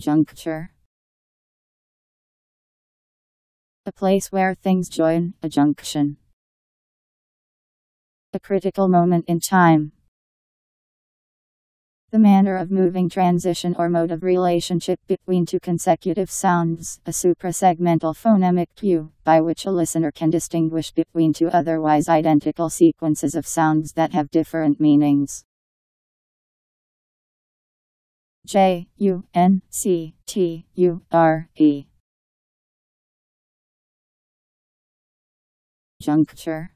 Juncture. A place where things join, a junction. A critical moment in time. The manner of moving transition or mode of relationship between two consecutive sounds, a suprasegmental phonemic cue, by which a listener can distinguish between two otherwise identical sequences of sounds that have different meanings. J U N C T U R E. Juncture